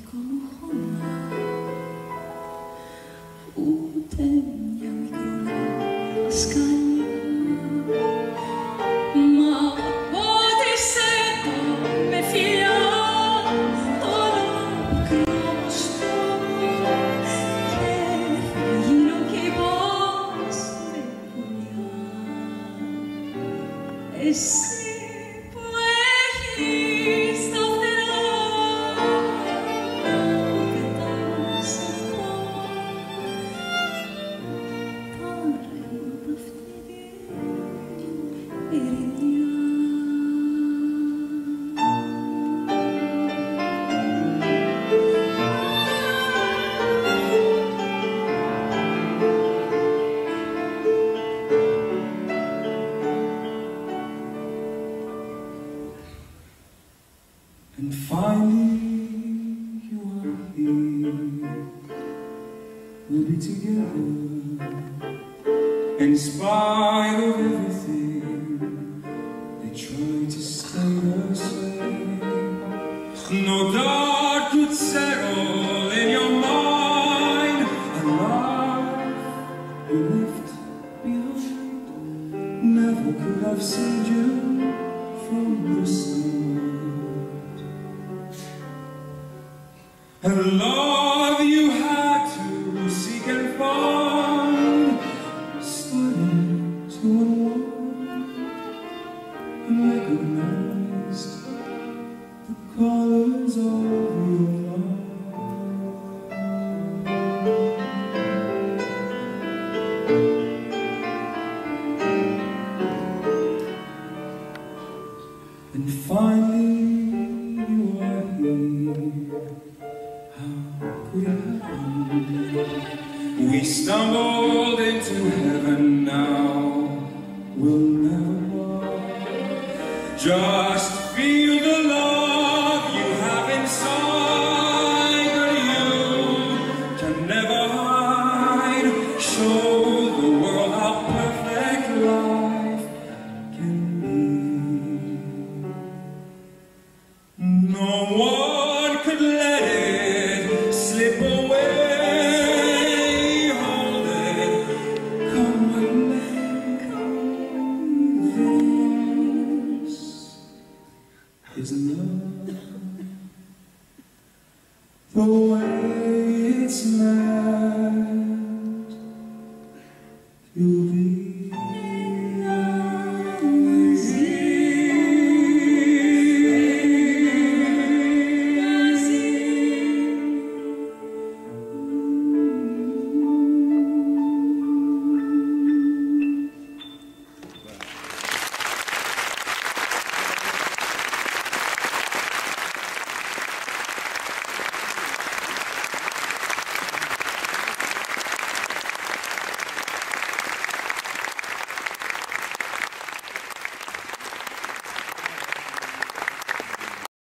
δικό μου χώμα ούτε μια μικρούλα σκάλια Μα πότισε το με φιλιά ολόκληρο στόμα και γύρω κυπάς με πουλιά εσύ And finally, you are here. We'll be together. In spite of everything, they try to stay us away. No doubt could settle And love you had to seek and find and recognized the colors of your. And finally We stumbled into heaven now. We'll never walk. Just is love the way it's meant. You'll be